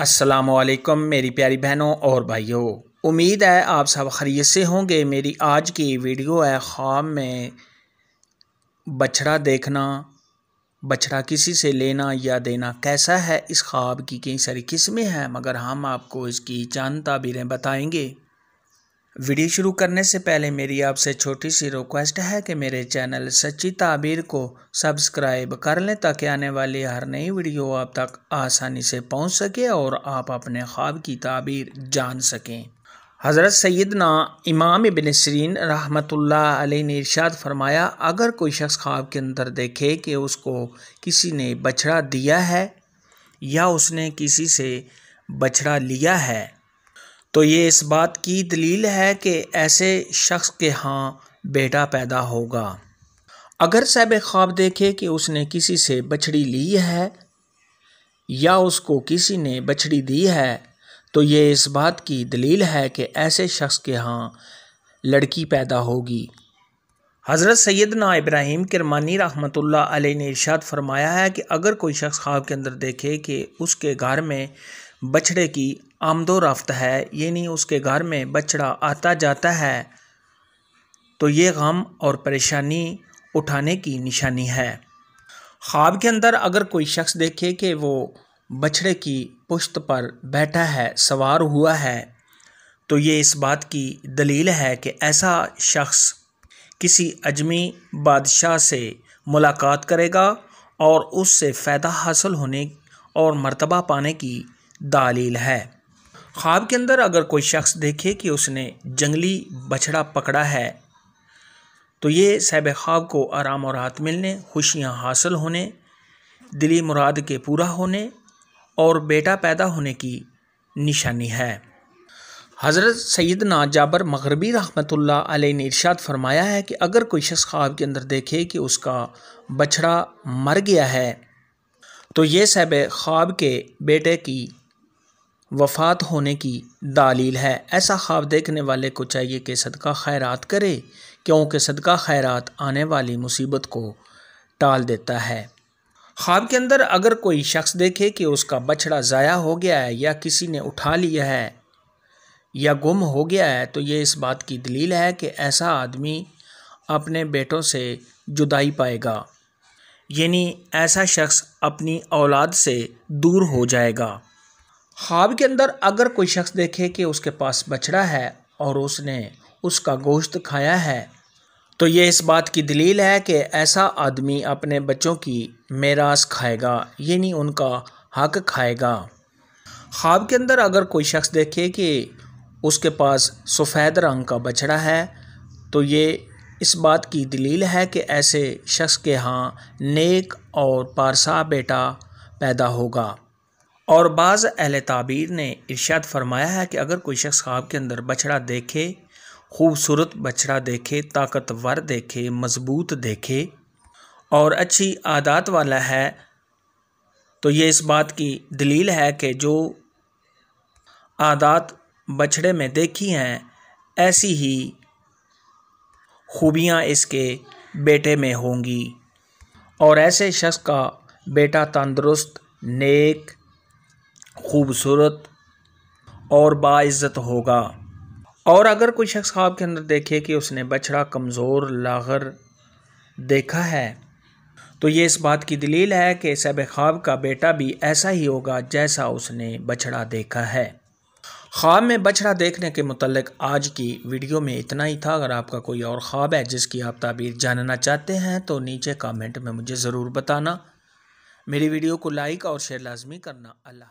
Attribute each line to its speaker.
Speaker 1: असलकम मेरी प्यारी बहनों और भाइयों। उम्मीद है आप सब खरीत से होंगे। मेरी आज की वीडियो है ख्वाब में बछड़ा देखना, बछड़ा किसी से लेना या देना कैसा है? इस ख्वाब की कई सारी किस्में हैं, मगर हम आपको इसकी चंद ताबीरें बताएँगे। वीडियो शुरू करने से पहले मेरी आपसे छोटी सी रिक्वेस्ट है कि मेरे चैनल सच्ची ताबीर को सब्सक्राइब कर लें ताकि आने वाली हर नई वीडियो आप तक आसानी से पहुँच सके और आप अपने ख्वाब की ताबीर जान सकें। हज़रत सैदना इमाम इबन सरीन रहमतुल्लाह ने इरशाद फरमाया, अगर कोई शख्स ख्वाब के अंदर देखे कि उसको किसी ने बछड़ा दिया है या उसने किसी से बछड़ा लिया है तो ये इस बात की दलील है कि ऐसे शख्स के यहाँ बेटा पैदा होगा। अगर साहब ख्वाब देखे कि उसने किसी से बछड़ी ली है या उसको किसी ने बछड़ी दी है तो ये इस बात की दलील है कि ऐसे शख्स के यहाँ लड़की पैदा होगी। हज़रत सैदना इब्राहिम किरमानी अलैह ने इरशाद फरमाया है कि अगर कोई शख्स ख्वाब के अंदर देखे कि उसके घर में बछड़े की आमदो रफ्त है, यानी उसके घर में बछड़ा आता जाता है। तो ये गम और परेशानी उठाने की निशानी है। ख्वाब के अंदर अगर कोई शख्स देखे कि वो बछड़े की पुश्त पर बैठा है, सवार हुआ है तो ये इस बात की दलील है कि ऐसा शख्स किसी अजमी बादशाह से मुलाकात करेगा और उससे फ़ायदा हासिल होने और मर्तबा पाने की दालील है। ख्वाब के अंदर अगर कोई शख्स देखे कि उसने जंगली बछड़ा पकड़ा है तो ये सहब ख्वाब को आराम और राहत मिलने, खुशियाँ हासिल होने, दिली मुराद के पूरा होने और बेटा पैदा होने की निशानी है। हज़रत सैदना जाबर मगरबी रहमतुल्लाह अलैह ने इरशाद फरमाया है कि अगर कोई शख्स ख्वाब के अंदर देखे कि उसका बछड़ा मर गया है तो ये सब ख्वाब के बेटे की वफ़ात होने की दालील है। ऐसा ख्वाब देखने वाले को चाहिए कि सदका खैरात करे, क्योंकि सदका खैरात आने वाली मुसीबत को टाल देता है। ख्वाब के अंदर अगर कोई शख्स देखे कि उसका बछड़ा ज़ाया हो गया है या किसी ने उठा लिया है या गुम हो गया है तो ये इस बात की दलील है कि ऐसा आदमी अपने बेटों से जुदाई पाएगा। यानी ऐसा शख्स अपनी औलाद से दूर हो जाएगा। ख्वाब के अंदर अगर कोई शख्स देखे कि उसके पास बछड़ा है और उसने उसका गोश्त खाया है तो ये इस बात की दलील है कि ऐसा आदमी अपने बच्चों की मेरास खाएगा, यानी उनका हक खाएगा। ख्वाब के अंदर अगर कोई शख्स देखे कि उसके पास सफ़ेद रंग का बछड़ा है तो ये इस बात की दलील है कि ऐसे शख्स के यहाँ नेक और पारसा बेटा पैदा होगा। और बाज़ अहल ताबीर ने इर्शाद फरमाया है कि अगर कोई शख्स ख्वाब के अंदर बछड़ा देखे, खूबसूरत बछड़ा देखे, ताकतवर देखे, मज़बूत देखे और अच्छी आदात वाला है तो ये इस बात की दलील है कि जो आदात बछड़े में देखी हैं, ऐसी ही खूबियाँ इसके बेटे में होंगी। और ऐसे शख्स का बेटा तंदुरुस्त, नेक खूबसूरत और बाइज़्ज़त होगा। और अगर कोई शख्स ख्वाब के अंदर देखे कि उसने बछड़ा कमज़ोर लागर देखा है तो ये इस बात की दलील है कि सब ख्वाब का बेटा भी ऐसा ही होगा जैसा उसने बछड़ा देखा है। ख्वाब में बछड़ा देखने के मतलब आज की वीडियो में इतना ही था। अगर आपका कोई और ख्वाब है जिसकी आप ताबीर जानना चाहते हैं तो नीचे कमेंट में मुझे ज़रूर बताना। मेरी वीडियो को लाइक और शेयर लाजमी करना। अल्लाह